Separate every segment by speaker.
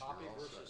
Speaker 1: set.
Speaker 2: versus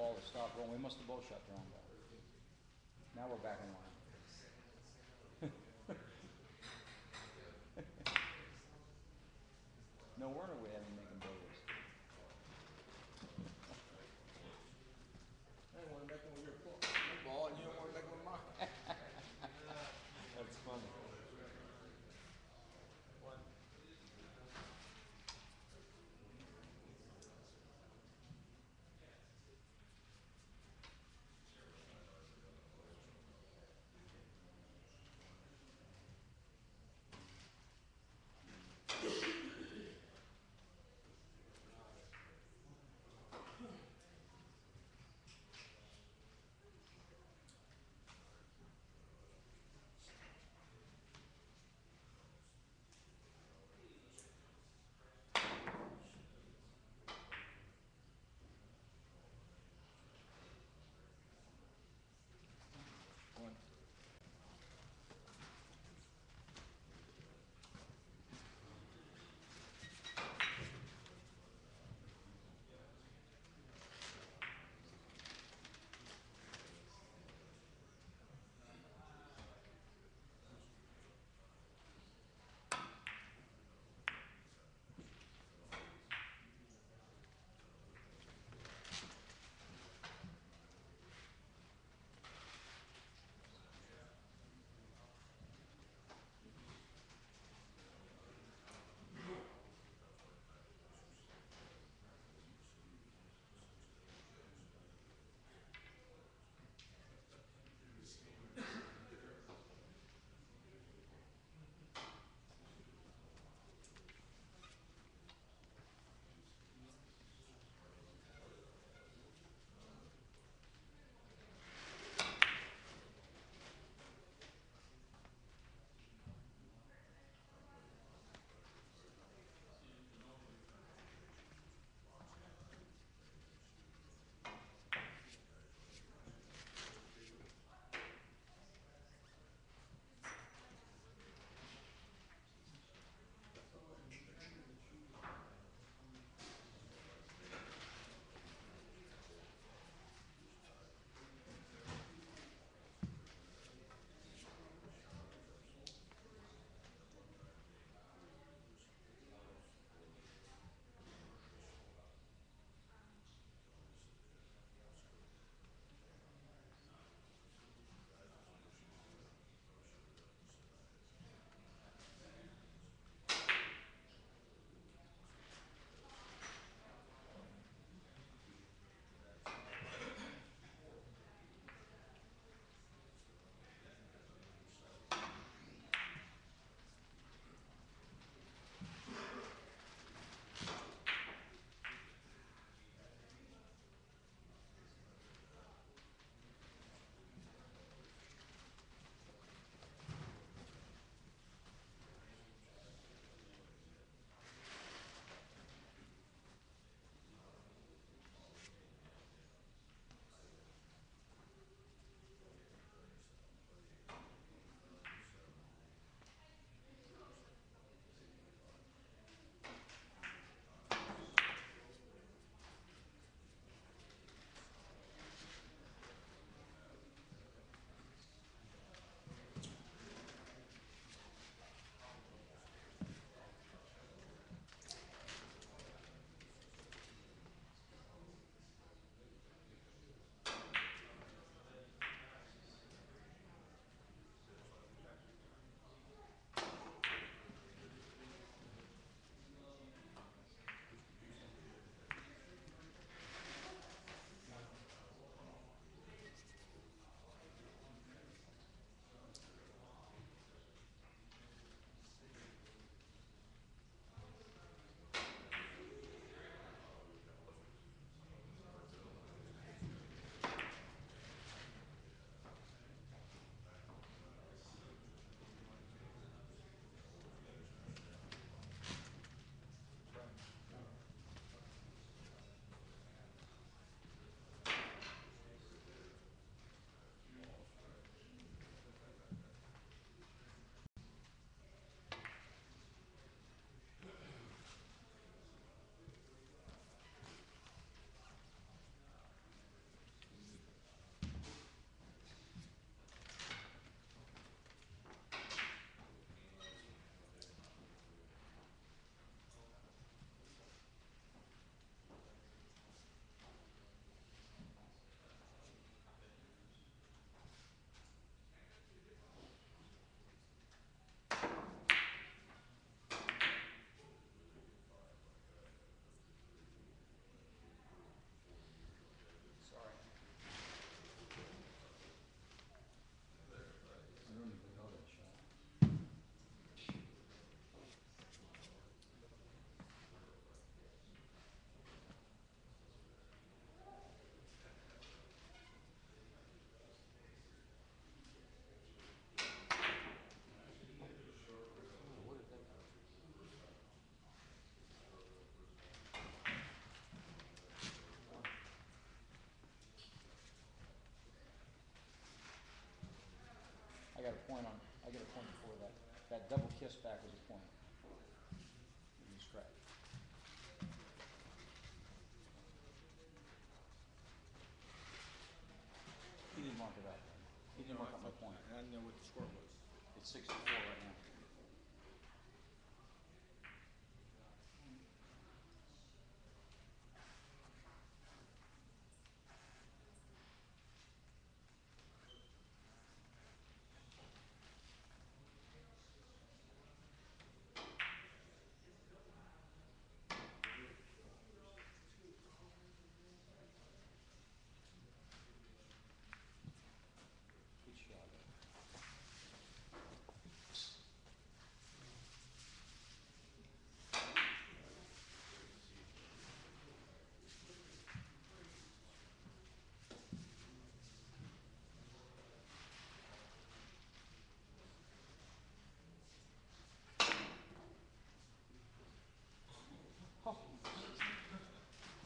Speaker 3: ball
Speaker 1: to stop rolling. We must have both shot the wrong ball. Now we're back in line. No wonder we haven't got a point on, I got a point before that. That double kiss back was a point. You scratch. He didn't mark it up. He didn't mark up my point.
Speaker 3: I didn't know what the score was.
Speaker 1: It's sixty-four right now. Good shot.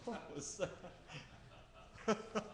Speaker 1: What was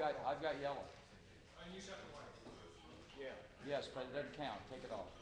Speaker 1: got, I've got yellow.
Speaker 3: Yeah.
Speaker 1: Yes, but it doesn't count. Take it off.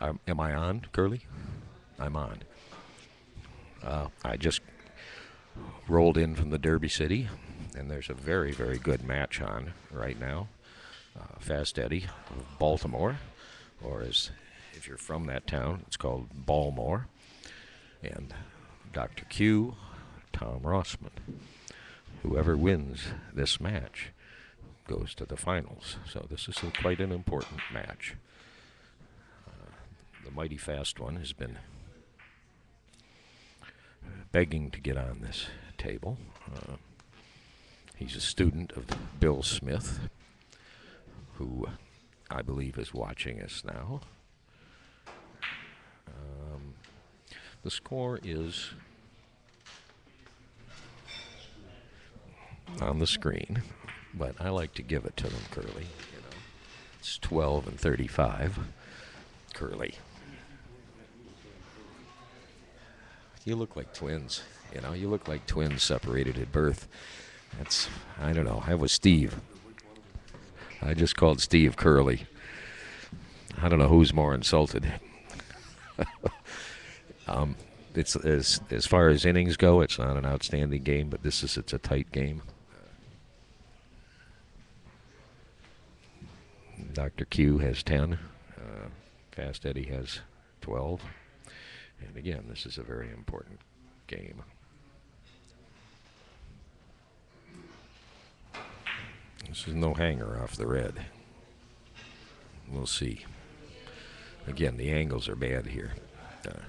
Speaker 4: Um, am I on, Curly? I'm on. Uh, I just rolled in from the Derby City, and there's a very, very good match on right now. Uh, Fast Eddie of Baltimore, or as if you're from that town, it's called Balmore, and Dr. Cue, Tom Rossman. Whoever wins this match goes to the finals. So this is a, quite an important match. Mighty fast one has been begging to get on this table. Uh, he's a student of Bill Smith, who I believe is watching us now. Um, the score is on the screen, but I like to give it to them, Curly. You know, it's 12 and 35. Curly. You look like twins. You know, you look like twins separated at birth. That's, I don't know. I was Steve. I just called Steve Curly. I don't know who's more insulted. um, it's as as far as innings go, it's not an outstanding game, but this is it's a tight game. Dr. Cue has 10. Uh, Fast Eddie has 12. And again, this is a very important game. This is no hanger off the red. We'll see. Again, the angles are bad here. Uh,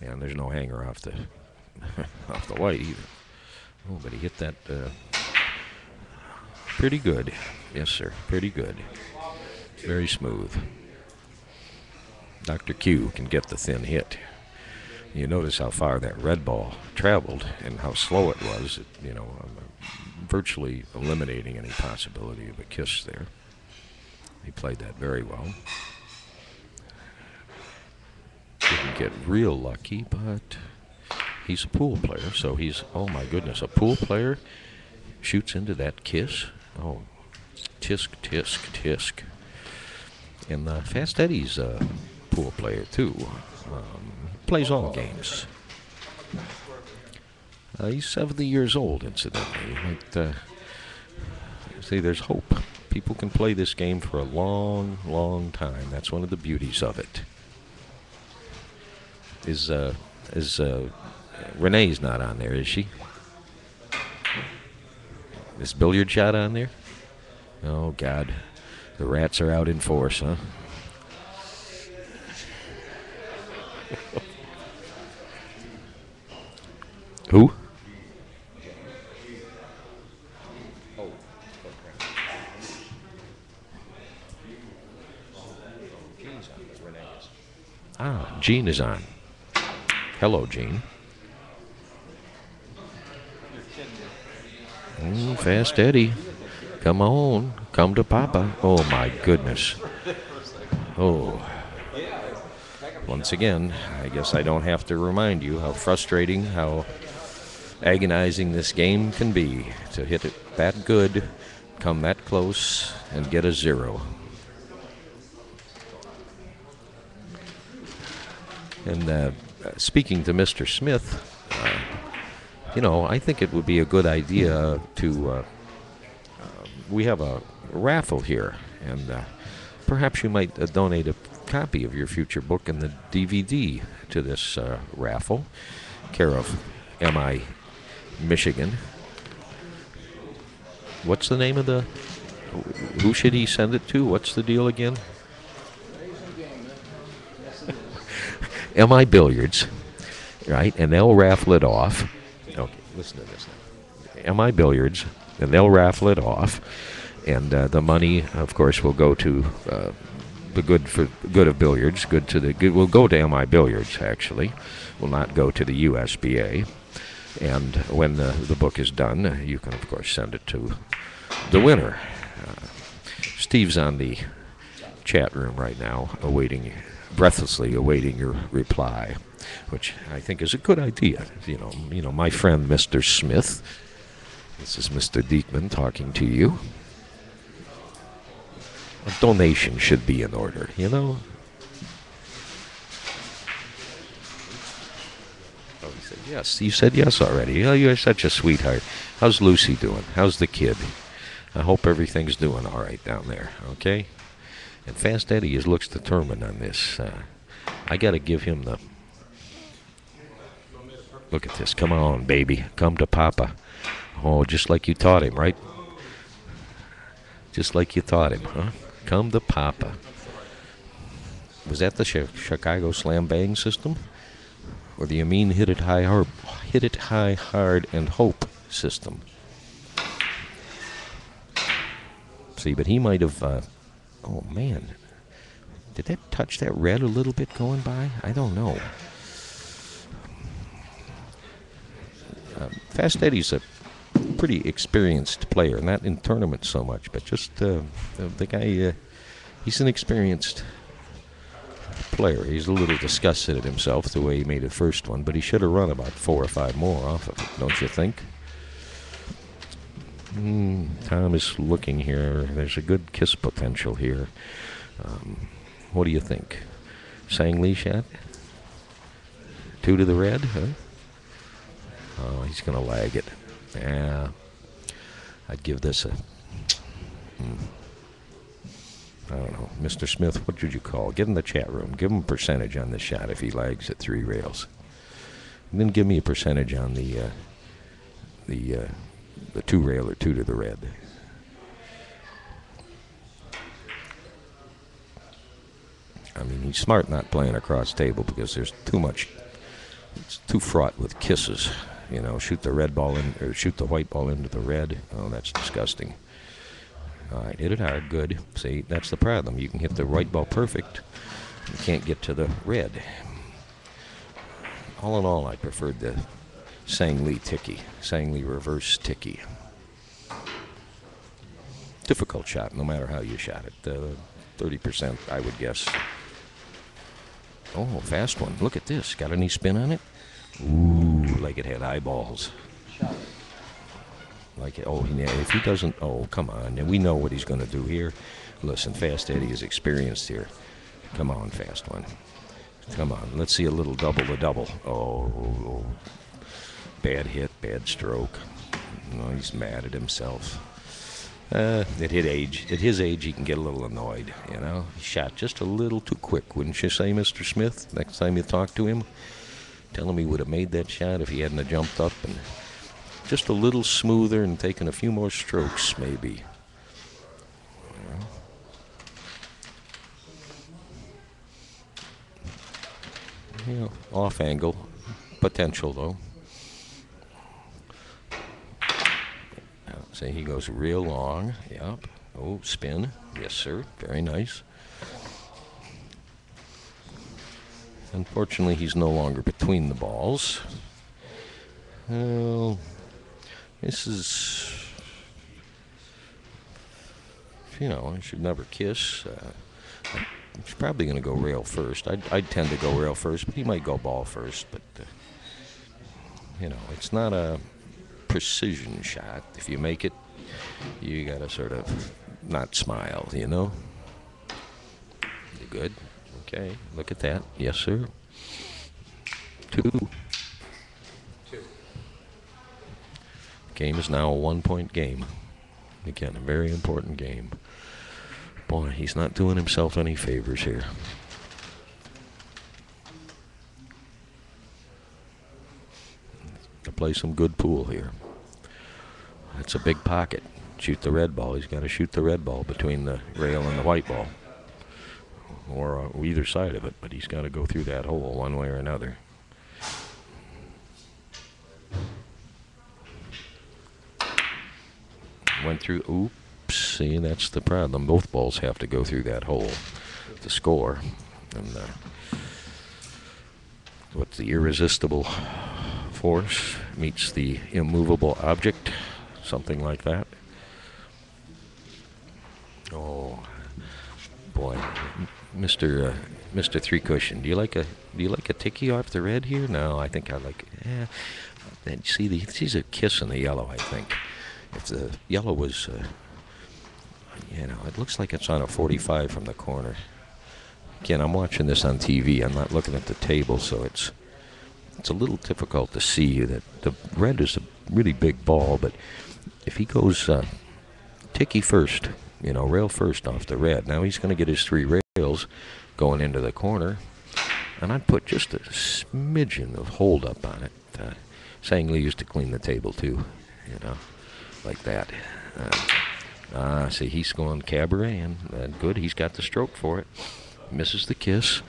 Speaker 4: and there's no hanger off the off the white either. Oh, but he hit that uh, pretty good. Yes, sir. Pretty good. Very smooth. Dr. Cue can get the thin hit. You notice how far that red ball traveled and how slow it was. It, you know, um, virtually eliminating any possibility of a kiss there. He played that very well. Didn't get real lucky, but he's a pool player, so he's oh my goodness, a pool player shoots into that kiss. Oh, tisk tisk tisk. And uh, Fast Eddie's a pool player too. Um, plays all games. Uh, he's 70 years old, incidentally. But, uh, see, there's hope. People can play this game for a long, long time. That's one of the beauties of it. Is uh, is uh, Renee's not on there, is she? Is billiard shot on there? Oh God, the rats are out in force, huh? Who? Ah, Gene is on. Hello, Gene. Mm, fast Eddie. Come on. Come to Papa. Oh, my goodness. Oh. Once again, I guess I don't have to remind you how frustrating, how agonizing this game can be to hit it that good, come that close, and get a zero. And uh, speaking to Mr. Smith, uh, you know, I think it would be a good idea to. Uh, uh, we have a raffle here, and uh, perhaps you might uh, donate a copy of your future book and the DVD to this raffle, care of MI Michigan. What's the name of the? Who should he send it to? What's the deal again? MI Billiards, right? And they'll raffle it off. Okay, listen to this now. MI Billiards, and they'll raffle it off, and uh, the money, of course, will go to uh, the good for good of billiards. Good to the good will go to MI Billiards. Actually, will not go to the USBA. And when the, the book is done, you can, of course, send it to the winner. Uh, Steve's on the chat room right now, awaiting, breathlessly awaiting your reply, which I think is a good idea. You know, you know, my friend Mr. Smith. This is Mr. Diekman talking to you. A donation should be in order, you know. Oh, he said yes. You said yes already. Oh, you're such a sweetheart. How's Lucy doing? How's the kid? I hope everything's doing all right down there. Okay. And Fast Eddie is looks determined on this. Uh, I got to give him the. Look at this. Come on, baby. Come to Papa. Oh, just like you taught him, right? Just like you taught him, huh? Come to Papa. Was that the Chicago Slam Bang system? Or the Amin hit it high hard, hit it high hard and hope system? See, but he might have. Uh, oh man, did that touch that red a little bit going by? I don't know. Uh, Fast Eddie's a pretty experienced player, not in tournaments so much, but just uh, the, the guy. Uh, he's an experienced player. He's a little disgusted at himself the way he made the first one, but he should have run about four or five more off of it, don't you think? Mm, Tom is looking here. There's a good kiss potential here. Um, what do you think? Sang Lee shot? Two to the red, huh? Oh, he's going to lag it. Yeah. I'd give this a. Hmm. I don't know. Mr. Smith, what would you call? Give him the chat room. Give him a percentage on the shot if he lags at three rails. And then give me a percentage on the uh, the uh, the two rail or two to the red. I mean, he's smart not playing across table because there's too much. It's too fraught with kisses. You know, shoot the red ball in or shoot the white ball into the red. Oh, that's disgusting. All right, hit it hard. Good. See, that's the problem. You can hit the white ball perfect. You can't get to the red. all in all, I preferred the Sang Lee ticky, Sang Lee reverse ticky. Difficult shot, no matter how you shot it. Uh, 30%, I would guess. Oh, fast one. Look at this. Got any spin on it? Ooh, like it had eyeballs. Like, oh, if he doesn't, oh, come on. We know what he's going to do here. Listen, Fast Eddie is experienced here. Come on, Fast One. Come on. Let's see a little double the double. Oh, bad hit, bad stroke. He's mad at himself. Uh, at his age, at his age, he can get a little annoyed. You know, he shot just a little too quick, wouldn't you say, Mr. Smith? Next time you talk to him, tell him he would have made that shot if he hadn't jumped up and just a little smoother and taking a few more strokes, maybe. You know, off angle, potential though. Say he goes real long. Yep. Oh, spin. Yes, sir. Very nice. Unfortunately, he's no longer between the balls. Well, this is, you know, I should never kiss. Uh, he's probably going to go rail first. I'd, I'd tend to go rail first, but he might go ball first. But, uh, you know, it's not a precision shot. If you make it, you got to sort of not smile, you know? You good? Okay, look at that. Yes, sir. Two. Game is now a one point game. Again, a very important game. Boy, he's not doing himself any favors here. To play some good pool here. That's a big pocket. Shoot the red ball. He's got to shoot the red ball between the rail and the white ball. Or uh, either side of it, but he's got to go through that hole one way or another. Went through. Oops, see, that's the problem. Both balls have to go through that hole to score. And uh, what the irresistible force meets the immovable object, something like that. Oh, boy, Mister uh, Mister Three Cushion, do you like a do you like a ticky off the red here? No, I think I like. Yeah, and see, the, he's a kiss in the yellow. I think if the yellow was, uh, you know, it looks like it's on a 45 from the corner. Again, I'm watching this on TV. I'm not looking at the table, so it's it's a little difficult to see that the red is a really big ball. But if he goes uh, ticky first, you know, rail first off the red, now he's going to get his three rails going into the corner, and I'd put just a smidgen of hold up on it. Uh, Sang Lee used to clean the table too, you know like that. Uh, ah, see, he's going cabaret, and uh, good. He's got the stroke for it. Misses the kiss,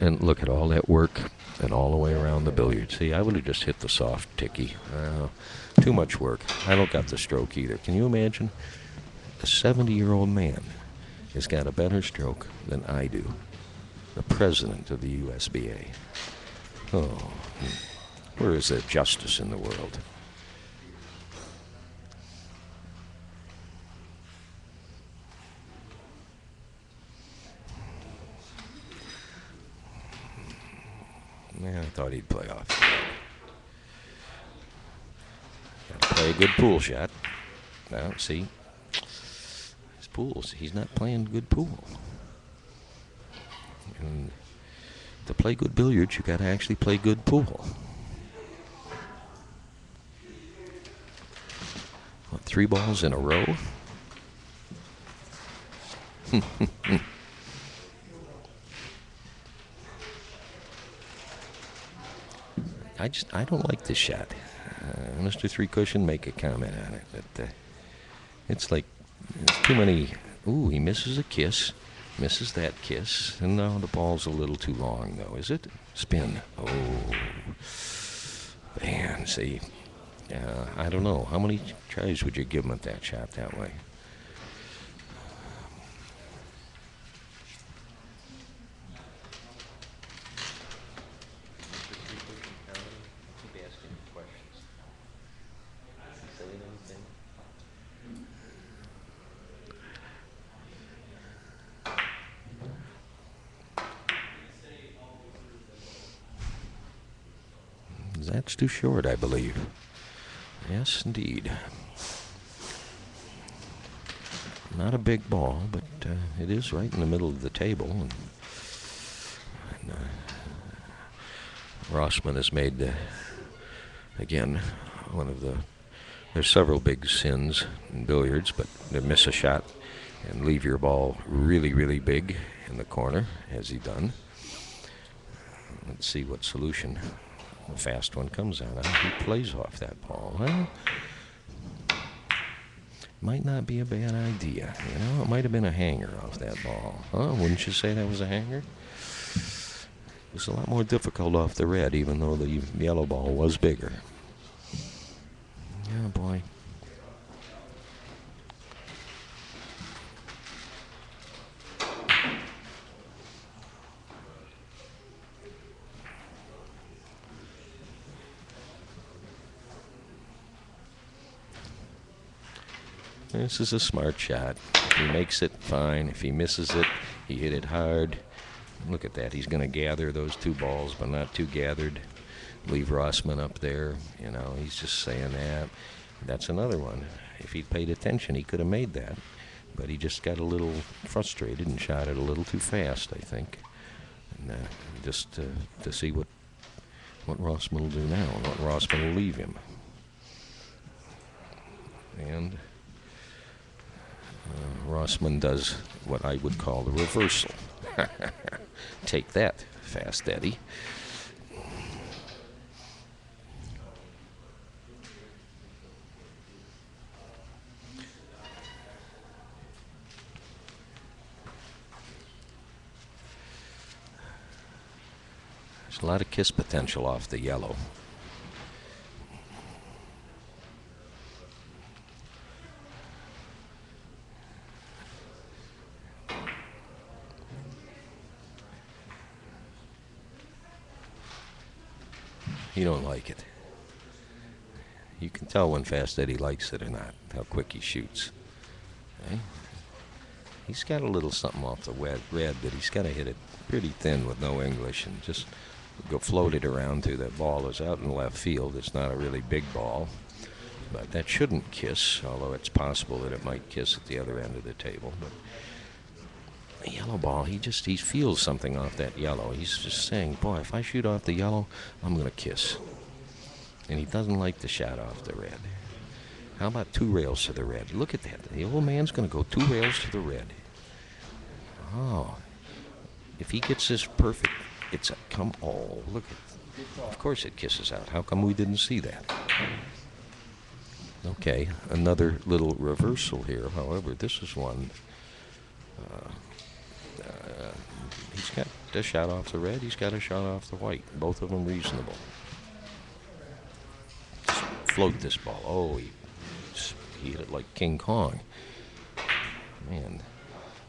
Speaker 4: and look at all that work and all the way around the billiard. See, I would have just hit the soft ticky. Uh, too much work. I don't got the stroke either. Can you imagine? A 70-year-old man has got a better stroke than I do. The president of the USBA. Oh, hmm. where is there justice in the world? Yeah, I thought he'd play off. Play a good pool shot. Now, see, his pools. He's not playing good pool. And to play good billiards, you gotta actually play good pool. What, three balls in a row? Hmm. I just I don't like this shot. Uh, Mr. Three Cushion, make a comment on it. But uh, it's like too many. Ooh, he misses a kiss, misses that kiss, and now the ball's a little too long, though, is it? Spin. Oh, man, see. Uh, I don't know. How many tries would you give him at that shot that way? Too short, I believe. Yes, indeed. Not a big ball, but uh, it is right in the middle of the table. And, and, uh, Rossman has made, uh, again, one of the. There's several big sins in billiards, but to miss a shot and leave your ball really, really big in the corner, has he done? Let's see what solution the fast one comes out. He plays off that ball. Well, might not be a bad idea. You know, it might have been a hanger off that ball. Huh? Wouldn't you say that was a hanger? It was a lot more difficult off the red, even though the yellow ball was bigger. Yeah, boy. This is a smart shot. If he makes it, fine. If he misses it, he hit it hard. Look at that. He's going to gather those two balls, but not too gathered. Leave Rossman up there. You know, he's just saying that. That's another one. If he'd paid attention, he could have made that. But he just got a little frustrated and shot it a little too fast, I think. And uh, just uh, to see what what Rossman will do now, what Rossman will leave him. And Rossman does what I would call the reversal. Take that, Fast Eddie. There's a lot of kiss potential off the yellow. You don't like it. You can tell when Fast Eddie likes it or not, how quick he shoots. Okay? He's got a little something off the wet red, but he's got to hit it pretty thin with no English and just go float it around to the ball is out in left field. It's not a really big ball, but that shouldn't kiss, although it's possible that it might kiss at the other end of the table. But yellow ball, he just he feels something off that yellow. He's just saying, "Boy, if I shoot off the yellow, I'm gonna kiss." And he doesn't like the shot off the red. How about two rails to the red? Look at that. The old man's gonna go two rails to the red. Oh, if he gets this perfect, it's a come. Oh, look at. Of course it kisses out. How come we didn't see that? Okay, another little reversal here. However, this is one. Uh, he's got a shot off the red. He's got a shot off the white. Both of them reasonable. Just float this ball. Oh, he, he hit it like King Kong. Man,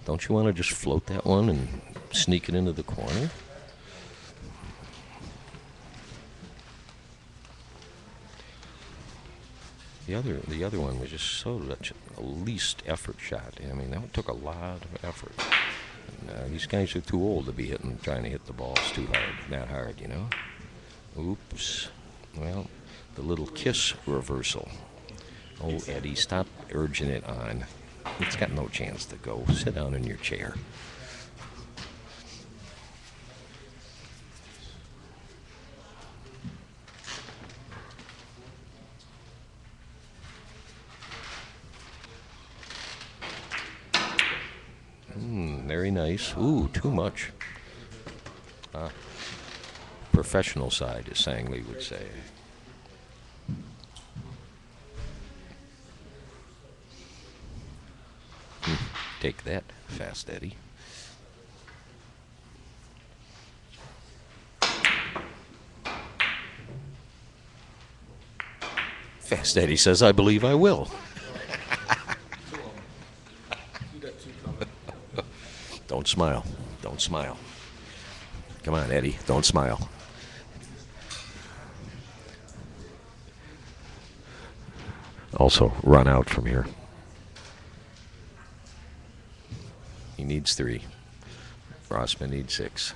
Speaker 4: don't you want to just float that one and sneak it into the corner? The other, the other one was just so such a least effort shot. I mean, that took a lot of effort. Uh, these guys are too old to be hitting, trying to hit the balls too hard, that hard, you know. Oops. Well, the little kiss reversal. Oh, Eddie, stop urging it on. It's got no chance to go. Sit down in your chair. Mm, nice. Ooh, too much. Ah, professional side, as Sang Lee would say. Hmm, Take that, Fast Eddie. Fast Eddie says, I believe I will.
Speaker 3: Two of 'em. You got two coming.
Speaker 4: Don't smile. Don't smile. Come on, Eddie. Don't smile. Also, run out from here. He needs three. Rossman needs six.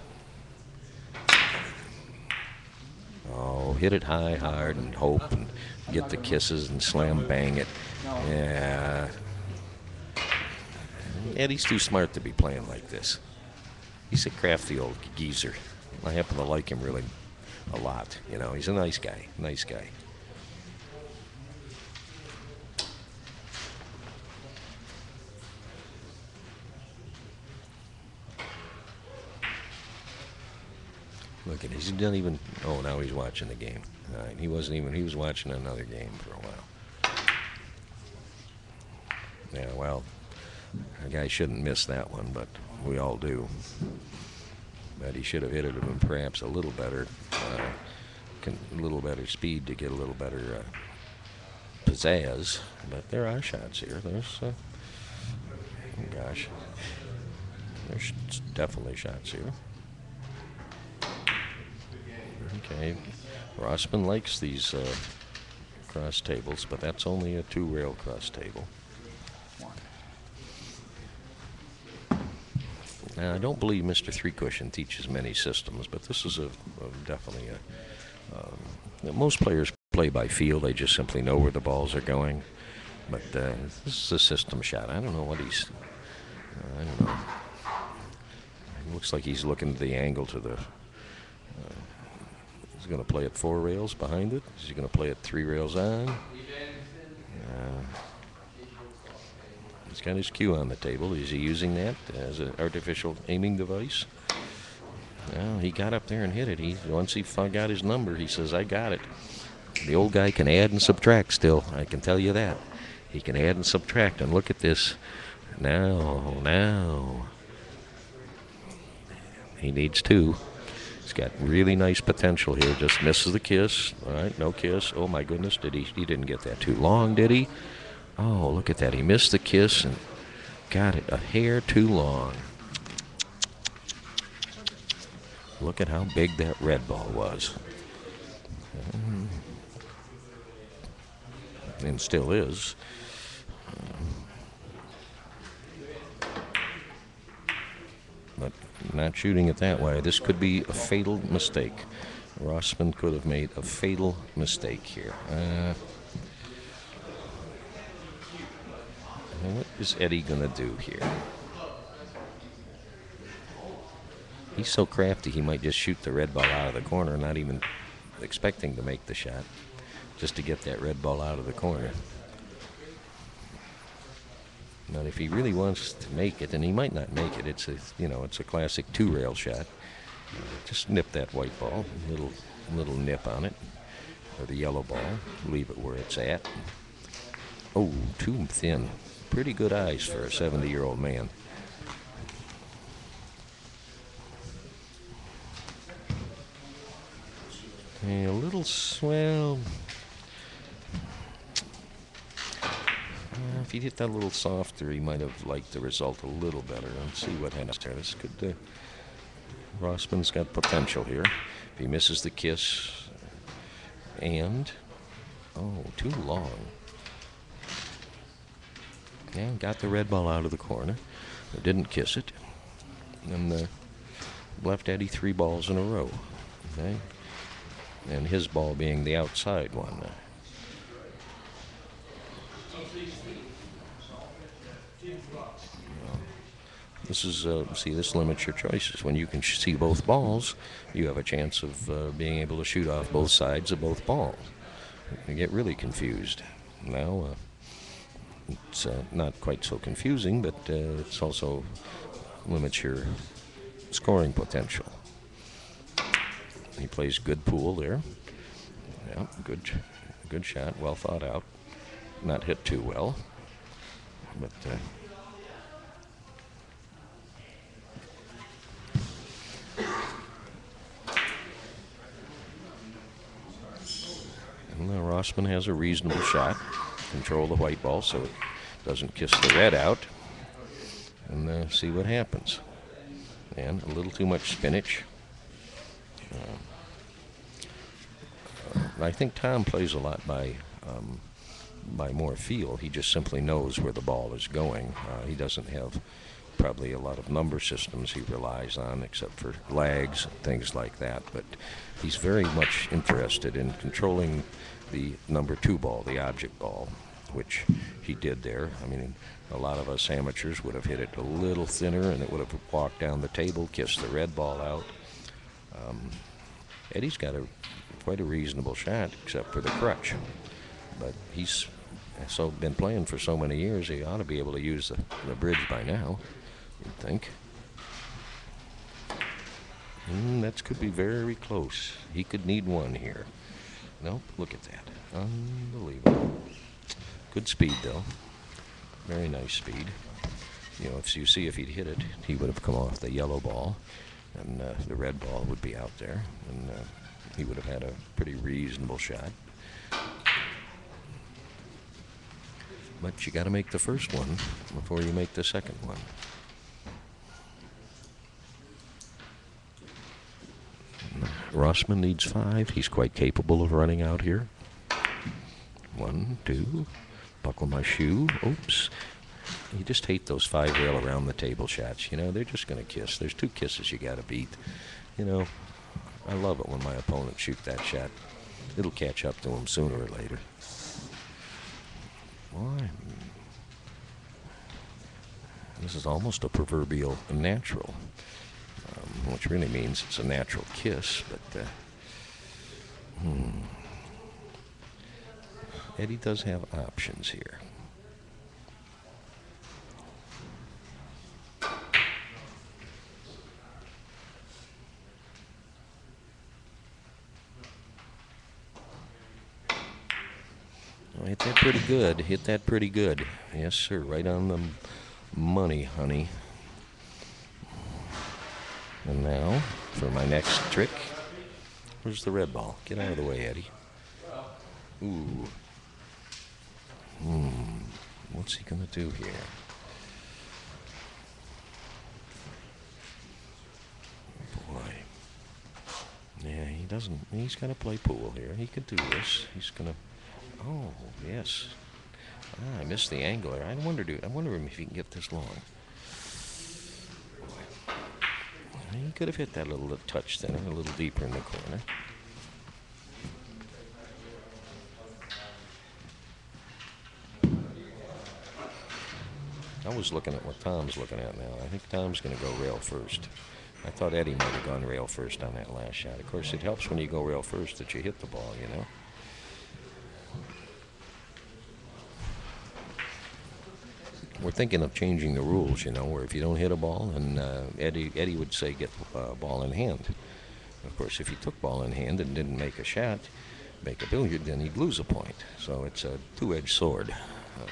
Speaker 4: Oh, hit it high, hard, and hope, and get the kisses and slam bang it. Yeah. Eddie's too smart to be playing like this. He's a crafty old geezer. I happen to like him really a lot. You know, he's a nice guy. Nice guy. Look at. He's not even. Oh, now he's watching the game. He wasn't even. He was watching another game for a while. Yeah. Well, a guy shouldn't miss that one, but we all do. But he should have hit it even perhaps a little better, uh, little better speed to get a little better uh, pizzazz. But there are shots here. There's. Uh, oh gosh. There's definitely shots here. Okay. Rossman likes these uh, cross tables, but that's only a two rail cross table. Now, I don't believe Mr. Three Cushion teaches many systems, but this is a, a definitely a. Um, most players play by feel; they just simply know where the balls are going. But uh, this is a system shot. I don't know what he's. I don't know. It looks like he's looking at the angle to the. Uh, he's going to play it four rails behind it. Is he going to play it three rails on? Uh, he's got his cue on the table. Is he using that as an artificial aiming device? Well, he got up there and hit it. He once he got his number, he says, "I got it." The old guy can add and subtract still. I can tell you that. He can add and subtract. And look at this. Now, now. He needs two. He's got really nice potential here. Just misses the kiss. All right, no kiss. Oh my goodness, did he? He didn't get that too long, did he? Oh, look at that. He missed the kiss and got it a hair too long. Look at how big that red ball was. And still is. But not shooting it that way. This could be a fatal mistake. Rossman could have made a fatal mistake here. Uh, what is Eddie going to do here? He's so crafty, he might just shoot the red ball out of the corner, not even expecting to make the shot, just to get that red ball out of the corner. But if he really wants to make it, and he might not make it, it's a you know it's a classic two-rail shot. Just nip that white ball, little little nip on it, or the yellow ball. Leave it where it's at. Oh, too thin. Pretty good eyes for a 70-year-old man. Yeah, a little swell. Uh, if he'd hit that a little softer, he might have liked the result a little better. Let's see what happens there. This could. Uh, Rossman's got potential here. If he misses the kiss, and oh, too long. Yeah, got the red ball out of the corner. Didn't kiss it, and uh, left Eddie three balls in a row. Okay, and his ball being the outside one. This is, uh, see, this limits your choices. When you can see both balls, you have a chance of uh, being able to shoot off both sides of both balls. You get really confused. Now, uh, it's uh, not quite so confusing, but uh, it's also limits your scoring potential. He plays good pool there. Yeah, good, good shot, well thought out. Not hit too well, but. Uh, Well, Rossman has a reasonable shot. Control the white ball so it doesn't kiss the red out. And uh, see what happens. And a little too much spinach. Uh, uh, I think Tom plays a lot by um, by more feel. He just simply knows where the ball is going. Uh, he doesn't have probably a lot of number systems he relies on, except for lags and things like that. But he's very much interested in controlling the number two ball, the object ball, which he did there. I mean, a lot of us amateurs would have hit it a little thinner and it would have walked down the table, kissed the red ball out. Um, Eddie's got a quite a reasonable shot, except for the crutch. But he's so been playing for so many years, he ought to be able to use the, the bridge by now. You'd think. Mm, that could be very close. He could need one here. Nope, look at that. Unbelievable. Good speed, though. Very nice speed. You know, if you see if he'd hit it, he would have come off the yellow ball, and uh, the red ball would be out there, and uh, he would have had a pretty reasonable shot. But you got to make the first one before you make the second one. Rossman needs five. He's quite capable of running out here. One, two. Buckle my shoe. Oops. You just hate those five rail around the table shots. You know, they're just going to kiss. There's two kisses you got to beat. You know, I love it when my opponent shoot that shot. It'll catch up to him sooner or later. Why? This is almost a proverbial natural, um, which really means it's a natural kiss, but. Uh, hmm. Eddie does have options here. Oh, hit that pretty good. Hit that pretty good. Yes, sir. Right on the money, honey. And now, for my next trick, where's the red ball? Get out of the way, Eddie. Ooh. Hmm. What's he gonna do here? Boy. Yeah, he doesn't. He's gonna play pool here. He could do this. He's gonna. Oh, yes. Ah, I missed the angler. I wonder, dude. I wonder if he can get this long. He could have hit that little touch thinner, a little deeper in the corner. I was looking at what Tom's looking at now. I think Tom's going to go rail first. I thought Eddie might have gone rail first on that last shot. Of course, it helps when you go rail first that you hit the ball, you know. We're thinking of changing the rules, you know, where if you don't hit a ball, and uh, Eddie Eddie would say get uh, ball in hand. Of course, if he took ball in hand and didn't make a shot, make a billiard, then he'd lose a point. So it's a two-edged sword. Uh,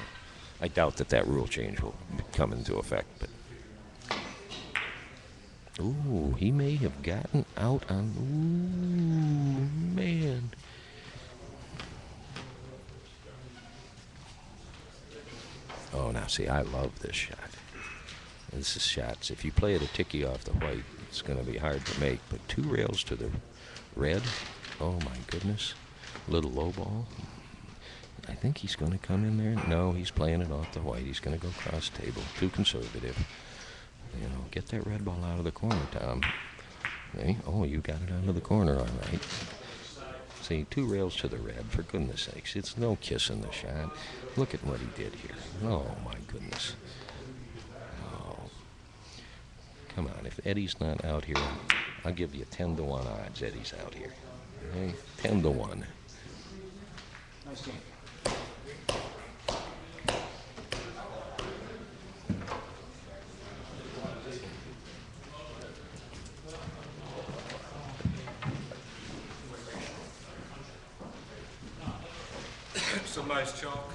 Speaker 4: I doubt that that rule change will come into effect, but. Ooh, he may have gotten out on. Ooh, man. Oh, now see, I love this shot. This is shots. If you play it a ticky off the white, it's going to be hard to make. But two rails to the red. Oh my goodness. Little low ball. I think he's going to come in there. No, he's playing it off the white. He's going to go cross table. Too conservative. You know, get that red ball out of the corner, Tom. Okay. Oh, you got it out of the corner, all right. See, two rails to the red, for goodness sakes. It's no kissing the shot. Look at what he did here. Oh, my goodness. Oh. Come on, if Eddie's not out here, I'll give you 10 to 1 odds Eddie's out here. Okay? 10 to 1.
Speaker 1: Nice game.
Speaker 3: Somebody's chalk.